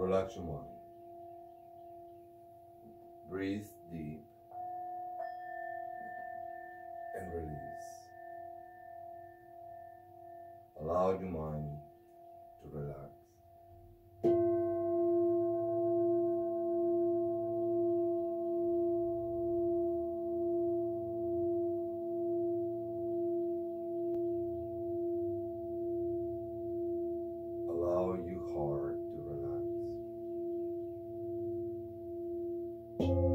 Relax your mind. Breathe deep and release. Allow your mind Breathe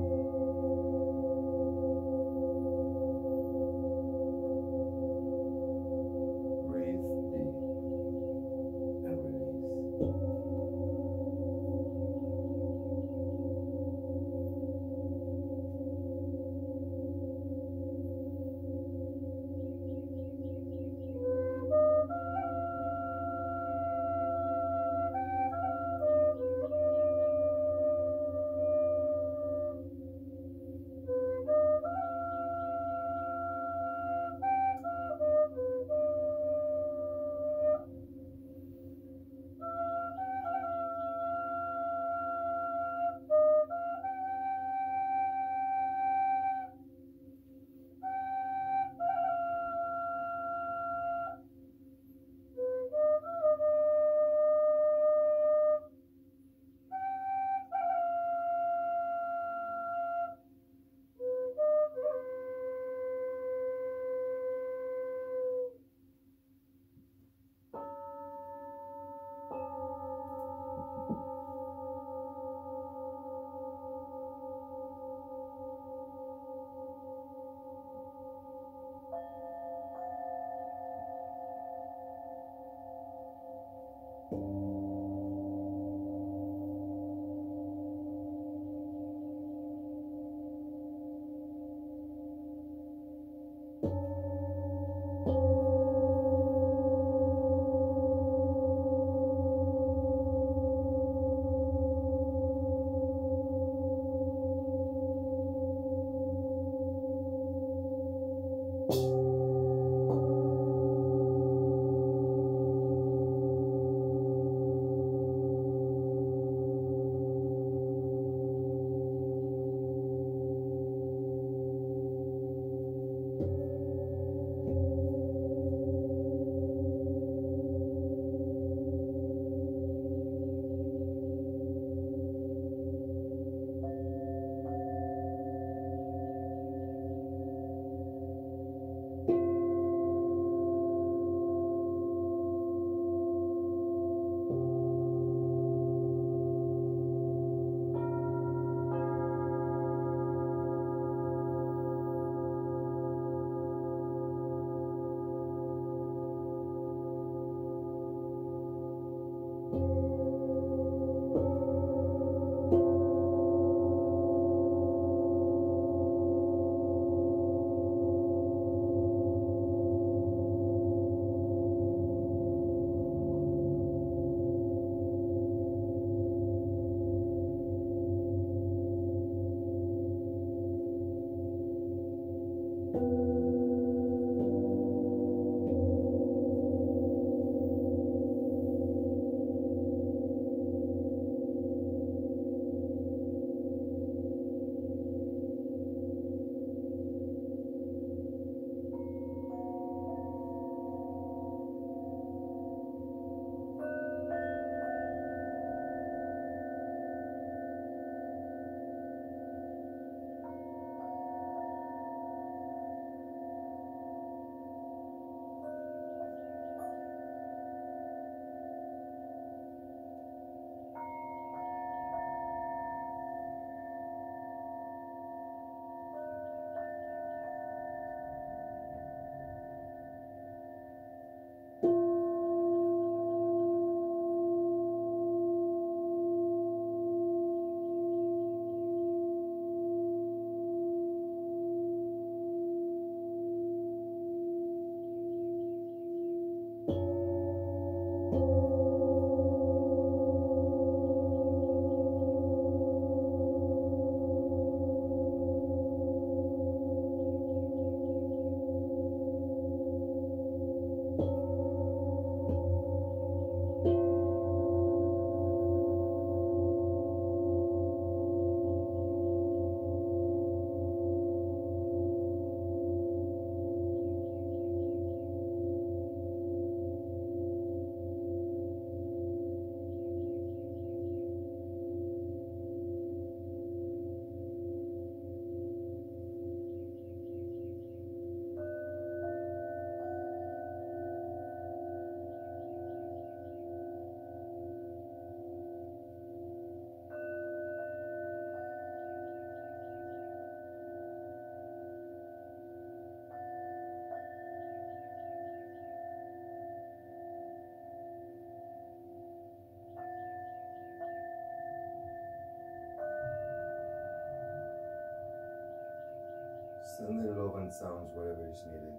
Sending love and sounds wherever is needed.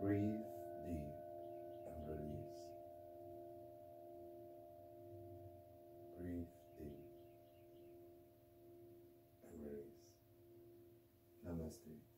Breathe deep and release. Breathe deep and release. Namaste.